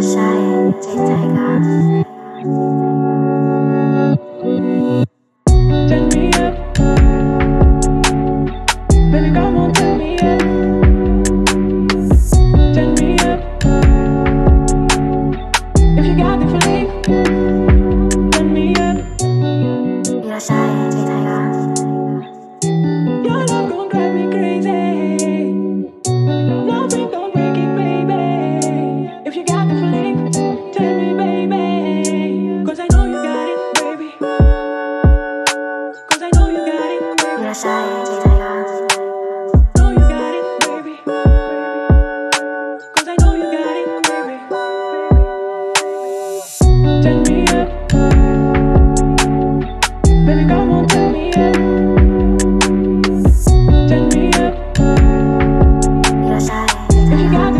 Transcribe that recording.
Turn me up. Baby, come If